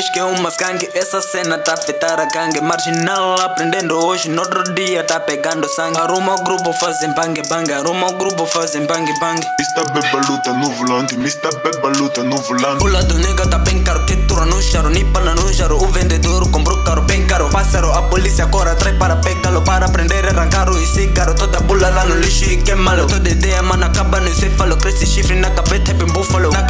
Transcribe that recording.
diz que é uma gangue, essa cena tá a afetar a gangue. Marginal aprendendo hoje, no outro dia tá pegando sangue. Arruma o grupo, fazem bang bang. Arruma o grupo, fazem bang bang. Mr. Beba luta no volante, Mr. Beba luta no volante. O lado nega tá bem caro, tetura no charo, nipana no charo. O vendedor comprou caro, bem caro. Pássaro, a polícia corre atrás para pegá-lo, para prender, arrancar o cigarro. Toda bula lá no lixo e queimá-lo. Toda ideia, mano, acaba no encéfalo. Cresce chifre na cabeça, é bem búfalo. Na